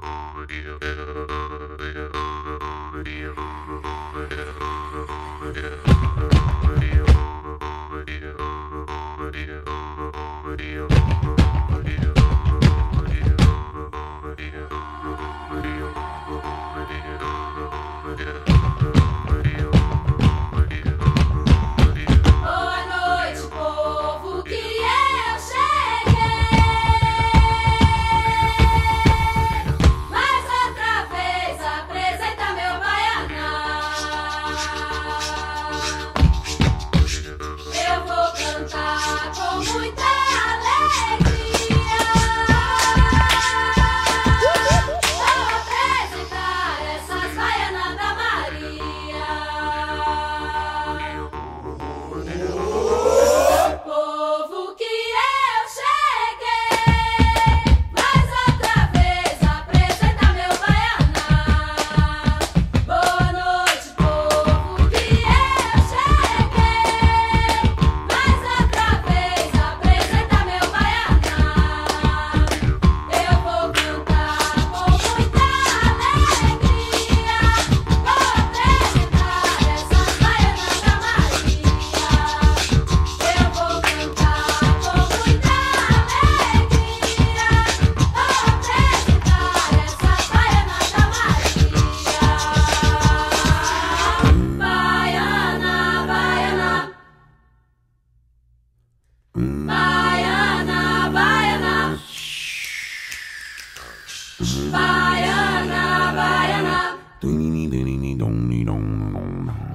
Boa Baiana, Baiana. Baiana, Baiana.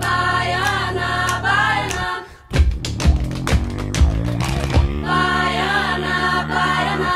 Baiana, Baiana. Baiana, Baiana.